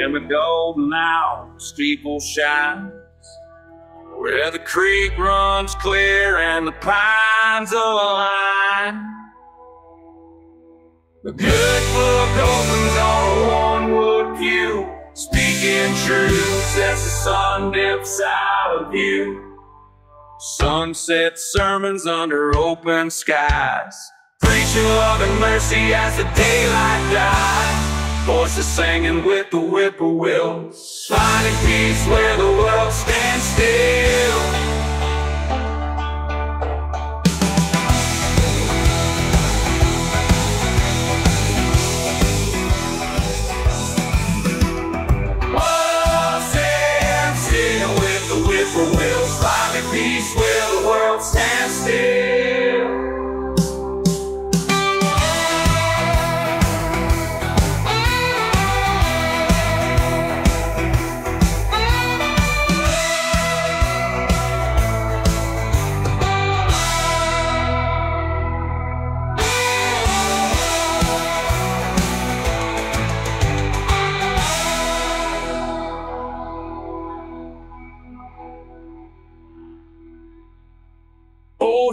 In the golden hour, steeple shines, where the creek runs clear and the pines align. The good book opens on a one-wood pew, speaking truths as the sun dips out of view. Sunset sermons under open skies, preaching love and mercy as the daylight dies. Voices singing with the whippoorwills, finding peace where the world stands still. Walls and singing with the whippoorwills, finding peace where the world stands still.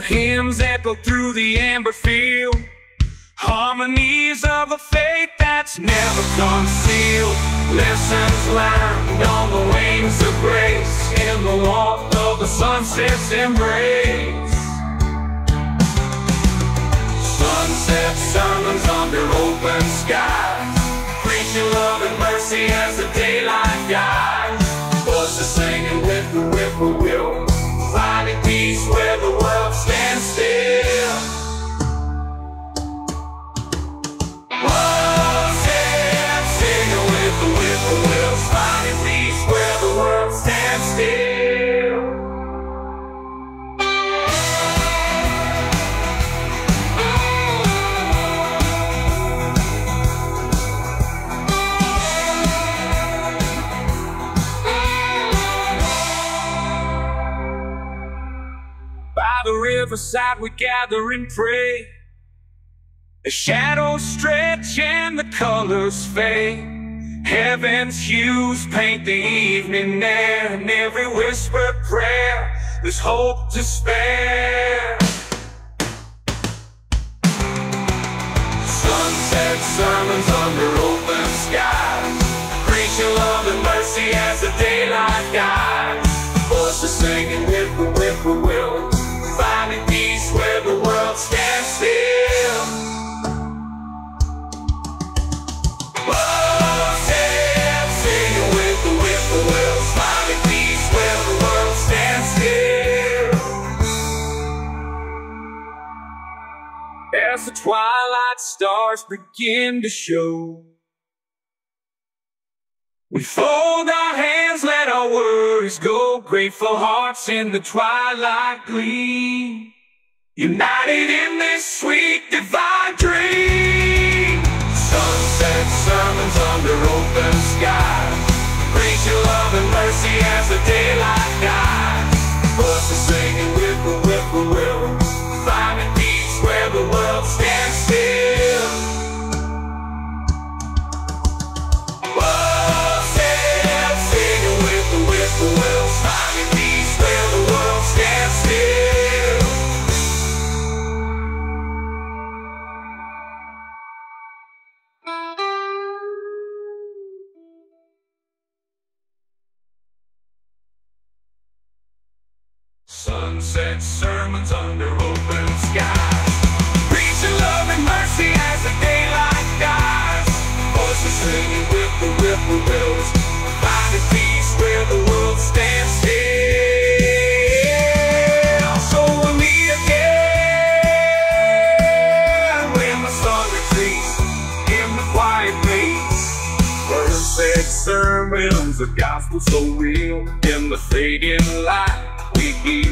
Hymns echo through the amber field. Harmonies of a faith that's never concealed. Lessons learned on the wings of grace. In the warmth of the sunset's embrace. Sunset sermons under open skies. Preaching love and mercy as By the riverside we gather and pray. The shadows stretch and the colors fade. Heaven's hues paint the evening air, and every whispered prayer there's hope to spare. Sunset sermons under open skies, preaching love and mercy as the daylight dies. Voices singing the whippoorwill, As the twilight stars begin to show, we fold our hands, let our worries go. Grateful hearts in the twilight gleam, united in this sweet divine dream. Sunset Sunset sermons under open skies. Preaching love and mercy as the daylight dies. Voices singing with the whippoorwills. Finding peace where the world stands still. So we'll meet again when the sun retreats in the quiet place. Sunset sermons, the gospel so real. In the fading light, we hear